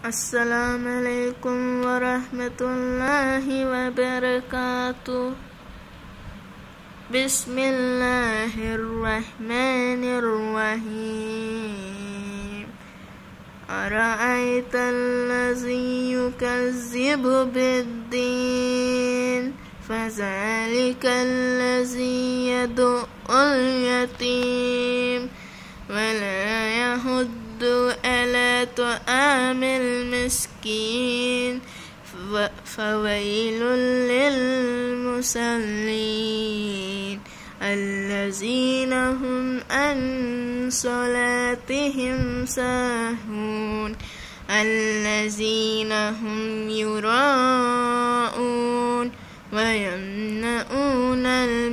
السلام عليكم ورحمة الله وبركاته. بسم الله الرحمن الرحيم. أرأيت الذي يكذب بالدين؟ فذلك الذي يدعو اليتيم. ولا يهد على طعام المسكين. فويل للمصلين الذين هم عن صلاتهم ساهون. الذين هم يراءون ويمنعون الماء